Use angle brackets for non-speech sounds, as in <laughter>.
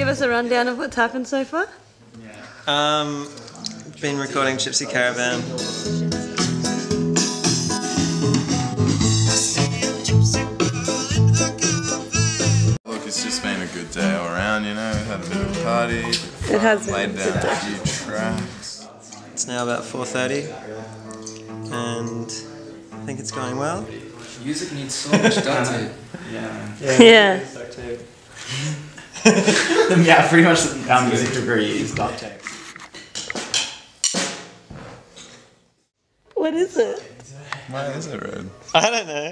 give us a rundown of what's happened so far? Um, been recording Gypsy Caravan. Look, it's just been a good day all around, you know. We've had a bit of a party, It has been. laid down a few tracks. It's now about 4.30 and I think it's going well. Music needs so much duct tape. <laughs> Yeah. Yeah. <laughs> yeah, pretty much our music degree is duct tape. What is it? Why is it red? I don't know.